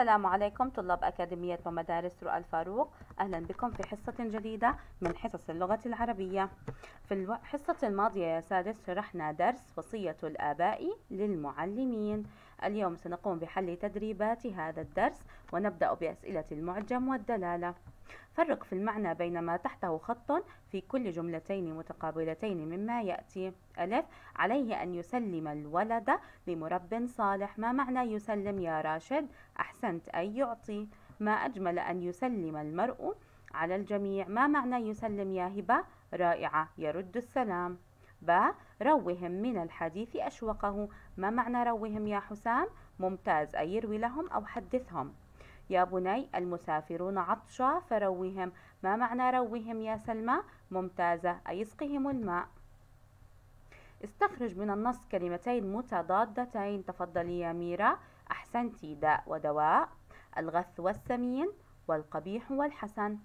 السلام عليكم طلاب أكاديمية ومدارس رؤى الفاروق. أهلا بكم في حصة جديدة من حصص اللغة العربية. في الحصة الماضية يا سادس شرحنا درس وصية الآباء للمعلمين. اليوم سنقوم بحل تدريبات هذا الدرس ونبدأ بأسئلة المعجم والدلالة. فرق في المعنى بين ما تحته خط في كل جملتين متقابلتين مما يأتي. ألف عليه أن يسلم الولد لمرب صالح. ما معنى يسلم يا راشد؟ أحسنت أي يعطي. ما أجمل أن يسلم المرء على الجميع؟ ما معنى يسلم يا هبة؟ رائعة يرد السلام. با روهم من الحديث أشوقه. ما معنى روهم يا حسام؟ ممتاز أي يروي لهم أو حدثهم. يا بني المسافرون عطشا فروهم. ما معنى روهم يا سلمى؟ ممتازة أي اسقهم الماء. استخرج من النص كلمتين متضادتين. تفضلي يا ميرا. أحسنتي داء ودواء. الغث والسمين والقبيح والحسن.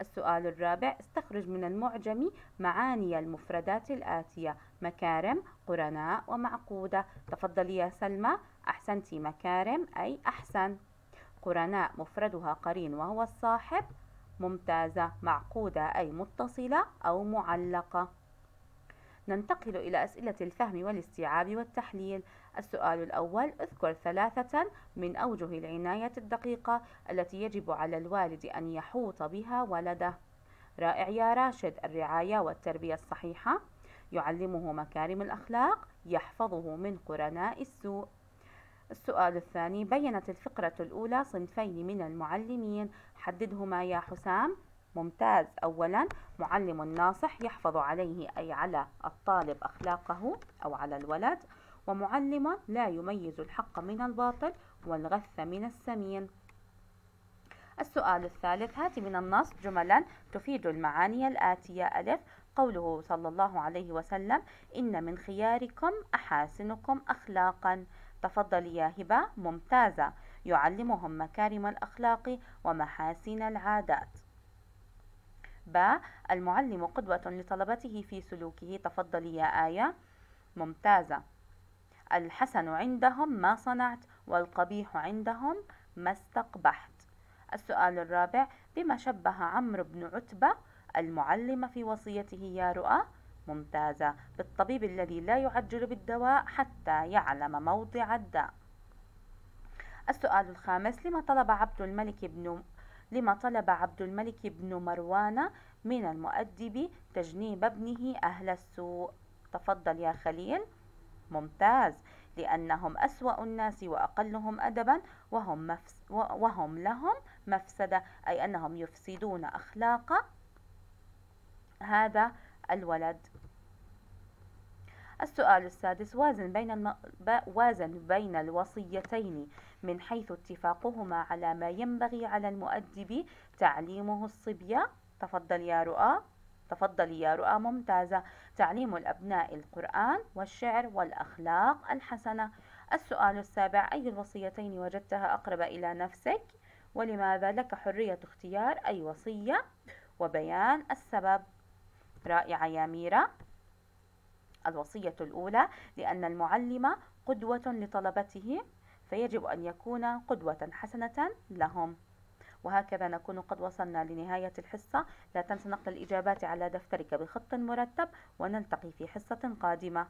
السؤال الرابع استخرج من المعجم معاني المفردات الآتية. مكارم قرناء ومعقودة. تفضلي يا سلمى. أحسنتي مكارم أي أحسن. قرناء مفردها قرين وهو الصاحب. ممتازة معقودة أي متصلة أو معلقة. ننتقل إلى أسئلة الفهم والاستيعاب والتحليل. السؤال الأول اذكر ثلاثة من أوجه العناية الدقيقة التي يجب على الوالد أن يحوط بها ولده. رائع يا راشد الرعاية والتربية الصحيحة. يعلمه مكارم الأخلاق يحفظه من قرناء السوء. السؤال الثاني بينت الفقرة الأولى صنفين من المعلمين. حددهما يا حسام. ممتاز. أولا معلم ناصح يحفظ عليه أي على الطالب أخلاقه أو على الولد ومعلم لا يميز الحق من الباطل والغث من السمين. السؤال الثالث هات من النص جملا تفيد المعاني الآتية. ألف قوله صلى الله عليه وسلم إن من خياركم أحاسنكم أخلاقا. تفضل يا هبة. ممتازة. يعلمهم مكارم الأخلاق ومحاسن العادات. ب المعلم قدوة لطلبته في سلوكه تفضل يا آية. ممتازة. الحسن عندهم ما صنعت والقبيح عندهم ما استقبحت. السؤال الرابع بما شبه عمرو بن عتبة المعلم في وصيته يا رؤى. ممتازة. بالطبيب الذي لا يعجل بالدواء حتى يعلم موضع الداء. السؤال الخامس لما طلب عبد الملك بن لما طلب عبد الملك بن مروان من المؤدب تجنيب ابنه أهل السوء. تفضل يا خليل. ممتاز. لأنهم أسوأ الناس وأقلهم أدبا وهم, مفس وهم لهم مفسدة أي أنهم يفسدون أخلاق هذا الولد. السؤال السادس وازن بين الم... وازن بين الوصيتين من حيث اتفاقهما على ما ينبغي على المؤدب تعليمه الصبية؟ تفضل يا رؤى. تفضلي يا رؤى ممتازة. تعليم الأبناء القرآن والشعر والأخلاق الحسنة. السؤال السابع أي الوصيتين وجدتها أقرب إلى نفسك؟ ولماذا لك حرية اختيار أي وصية؟ وبيان السبب. رائعة يا ميرا الوصية الأولى لأن المعلم قدوة لطلبته فيجب أن يكون قدوة حسنة لهم. وهكذا نكون قد وصلنا لنهاية الحصة. لا تنسى نقل الإجابات على دفترك بخط مرتب ونلتقي في حصة قادمة.